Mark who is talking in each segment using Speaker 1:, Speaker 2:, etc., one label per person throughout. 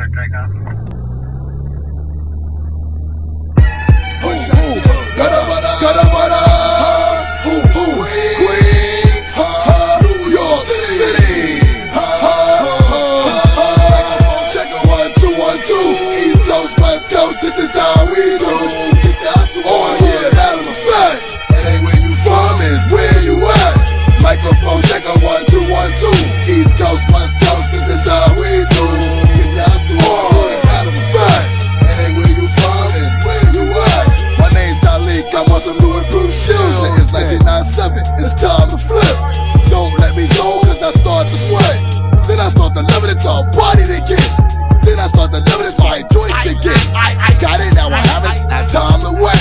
Speaker 1: Square Dragon. 1997, it's time to flip. Don't let me go, cause I start to sweat. Then I start to love it, it's all body to get. Then I start to love it, it's my to get. I, I got it, now I have it, time to wet.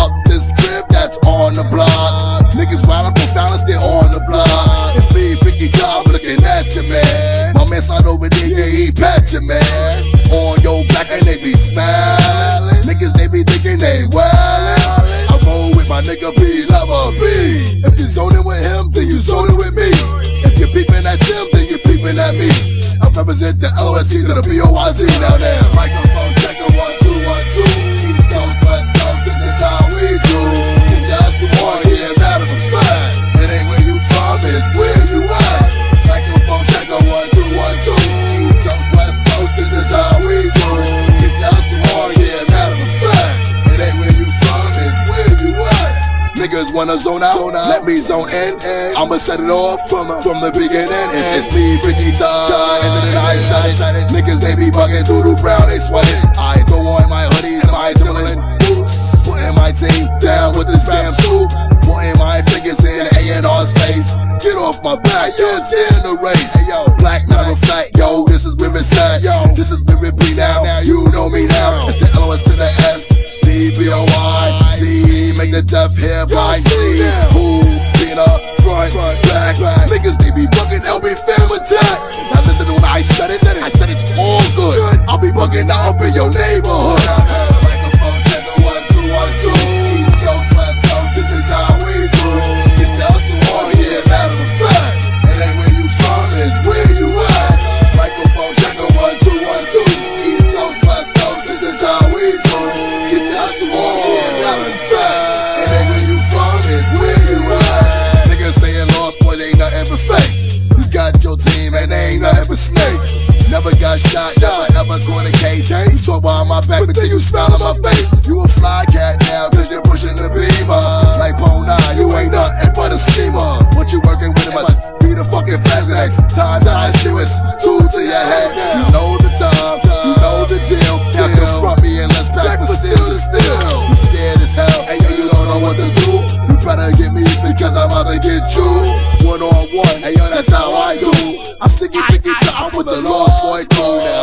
Speaker 1: Up this crib that's on the block. Niggas wild, I'm profound, still on the block. It's me, Ricky Job, looking at you, man. My man slide over there, yeah, he pat man. On your back, and they be smiling. Niggas, they be thinking they wildin'. I roll with my nigga P, lover at me. I represent the LOSC to the BOYZ now, now. Microphone wanna zone out, zone out. let me zone in. I'ma set it off from from the beginning. It's, it's me, Freaky Tah, and then I said it. Niggas they be bugging, doodle brown, they sweating. I throw on my hoodies and my Timberland boots. Putting my team down with this damn suit. Pointing my fingers in A&R's face. Get off my back, yo, it's in the race. Hey, yo, black matter of fact, yo, this is where it's at. Yo, this is where it be now. Now you know me now. The deaf hear blind see. Who, being up, front, back, niggas they be bugging, LB fam attack. Now listen to when I said it, I said it's all good. I'll be bugging out up in your neighborhood. Microphone checker, one, two, one, two. East Coast, West Coast, this is how we do. You just want to hear matter of fact. It ain't where you from, it's where you at. Microphone checker, one, two, one, two. East Coast, West Coast, this is how we do. You just want to nothing but. You got your team and they ain't nothing but snakes. Never got shot, never ever going to case. You talk behind my back, but then you smile on my face. You a fly cat now, cause you're pushing the beamer. Like Pona, you ain't nothing but a schemer. What you working with must be the fucking next Time that I see it's two to your head. You know because I'm about to get you. One on one, hey yo, that's how I do. I'm sticky, sticky. I'm with the lost boy too.